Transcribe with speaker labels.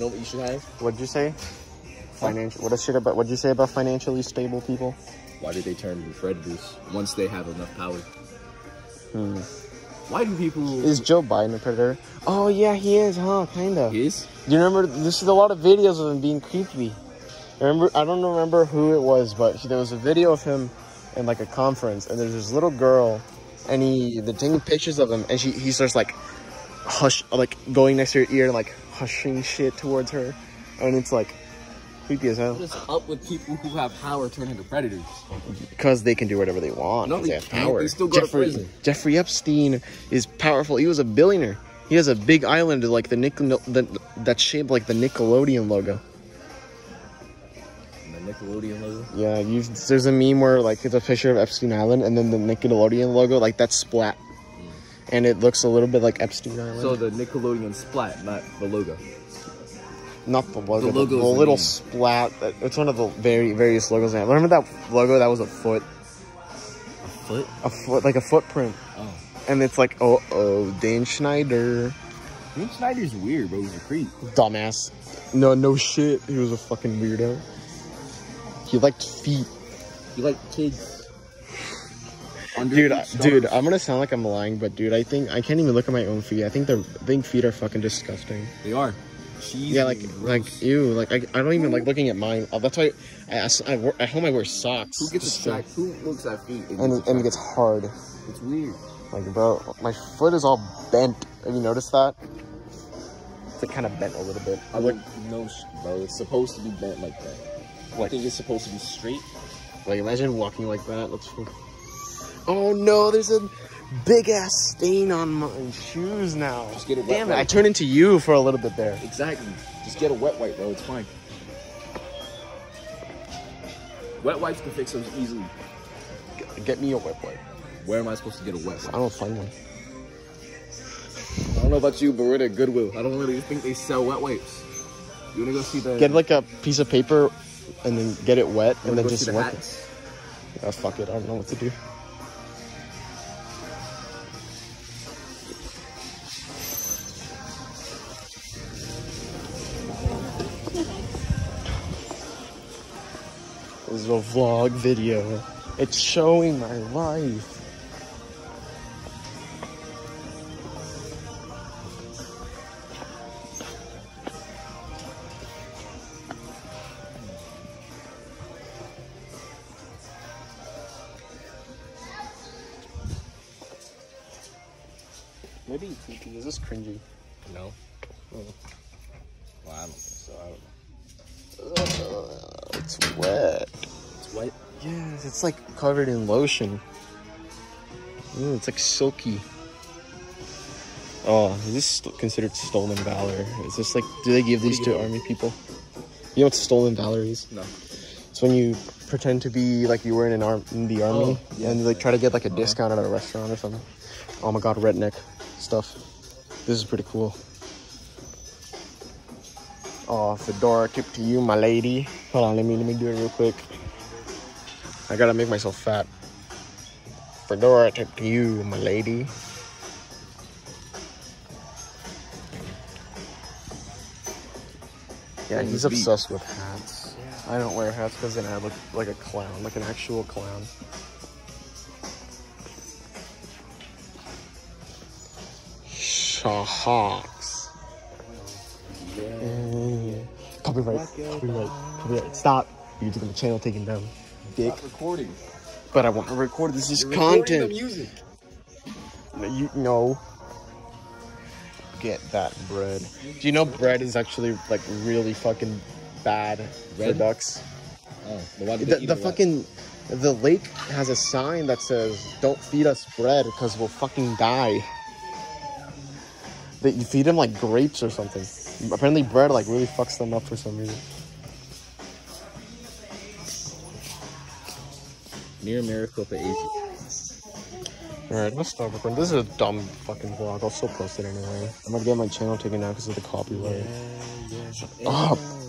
Speaker 1: know what you should have?
Speaker 2: What'd you say? Financial. What a shit about? What'd you say about financially stable people?
Speaker 1: Why do they turn into predators once they have enough power?
Speaker 2: Hmm.
Speaker 1: Why do people?
Speaker 2: Is Joe Biden a predator? Oh yeah, he is, huh? Kinda.
Speaker 1: He is?
Speaker 2: You remember? This is a lot of videos of him being creepy. I remember? I don't remember who it was, but there was a video of him in like a conference, and there's this little girl, and he they're taking pictures of him, and she he starts like hush, like going next to her ear and like hushing shit towards her, and it's like creepy as hell
Speaker 1: What is up with people who have power turn into predators?
Speaker 2: because they can do whatever they want.
Speaker 1: No,
Speaker 2: 'cause
Speaker 1: they
Speaker 2: have power.
Speaker 1: They still go to
Speaker 2: Jeffrey,
Speaker 1: prison.
Speaker 2: Jeffrey Epstein is powerful. He was a billionaire. He has a big island like the Nic- the, that's shaped like the Nickelodeon logo.
Speaker 1: The Nickelodeon logo.
Speaker 2: Yeah, you there's a meme where like it's a picture of Epstein Island and then the Nickelodeon logo, like that's splat. And it looks a little bit like Epstein Island.
Speaker 1: So the Nickelodeon splat, not the logo.
Speaker 2: Not the logo,
Speaker 1: The logo
Speaker 2: the
Speaker 1: the
Speaker 2: little splat. that- It's one of the very various logos. I. Remember that logo that was a foot,
Speaker 1: A foot?
Speaker 2: a foot like a footprint,
Speaker 1: Oh.
Speaker 2: and it's like oh oh Dan Schneider,
Speaker 1: Dan Schneider's weird, bro. He's a creep.
Speaker 2: dumbass. No no shit, he was a fucking weirdo. He liked feet,
Speaker 1: He liked kids. Under
Speaker 2: dude. I, dude, I'm gonna sound like I'm lying, but dude, I think I can't even look at my own feet. I think the I think feet are fucking disgusting.
Speaker 1: They are. Cheesy
Speaker 2: Yeah, like
Speaker 1: gross.
Speaker 2: like ew, like I, I don't even like looking at mine. Uh, that's why I, I, I wear, at home I wear socks.
Speaker 1: Who gets
Speaker 2: Just to-
Speaker 1: attracted? Who looks at feet?
Speaker 2: and it, and it gets hard.
Speaker 1: It's weird.
Speaker 2: Like bro, my foot is all bent. Have you noticed that? It's like kind of bent a little bit.
Speaker 1: I would no, sh- bro. It's supposed to be bent like that. I think it's supposed to be straight.
Speaker 2: Like imagine walking like that. Let's. Oh no, there's a big ass stain on my shoes now.
Speaker 1: Just get it wet
Speaker 2: Damn it! I turned into you for a little bit there.
Speaker 1: Exactly. Just get a wet wipe, bro. It's fine. Wet wipes can fix those easily.
Speaker 2: Get me a wet wipe.
Speaker 1: Where am I supposed to get a wet wipe?
Speaker 2: I don't find one.
Speaker 1: I don't know about you, but we're at Goodwill. I don't really think they sell wet wipes. You wanna go see the?
Speaker 2: Get like a piece of paper, and then get it wet, and then just
Speaker 1: the
Speaker 2: wipe it. Ah, fuck it. I don't know what to do. This is a vlog video. It's showing my life. Maybe creepy. Is this cringy?
Speaker 1: No.
Speaker 2: Oh.
Speaker 1: Well, I don't think so. I don't know.
Speaker 2: Uh, it's wet.
Speaker 1: Wet.
Speaker 2: Yes, it's like covered in lotion. Ooh, it's like silky. Oh, is this st- considered stolen valor? Is this like, do they give these to army people? You know what stolen valor is?
Speaker 1: No.
Speaker 2: It's when you pretend to be like you were in an arm in the army
Speaker 1: Oh, yeah.
Speaker 2: and like try to get like a uh-huh. discount at a restaurant or something. Oh my god, redneck stuff. This is pretty cool. Oh, fedora tip to you, my lady. Hold on, let me let me do it real quick. I gotta make myself fat. Fedora tip to you, my lady. Yeah, he's obsessed with hats. I don't wear hats because then I look like a clown, like an actual clown. Shahawks.
Speaker 1: Yeah.
Speaker 2: Copyright. Copyright. Copyright. Stop. The channel taken down. Dick.
Speaker 1: Recording.
Speaker 2: But I want to record. This is
Speaker 1: You're
Speaker 2: content.
Speaker 1: Music.
Speaker 2: No, You know. Get that bread. Do you know bread is actually like really fucking bad for
Speaker 1: Bread?
Speaker 2: ducks?
Speaker 1: Oh, but why did they
Speaker 2: The, the fucking the lake has a sign that says "Don't feed us bread because we'll fucking die." That you feed them like grapes or something. Apparently, bread like really fucks them up for some reason.
Speaker 1: Near Maricopa, Asia.
Speaker 2: All right, let's stop recording. This is a dumb fucking vlog. I'll still post it anyway. I'm gonna get my channel taken down because of the copyright.
Speaker 1: Yeah,
Speaker 2: Oh,